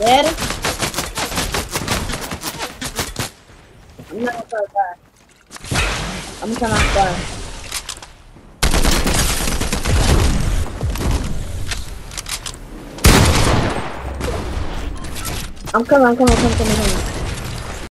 Dead. I'm not gonna die. I'm gonna die. I'm coming, I'm coming, I'm coming, I'm coming.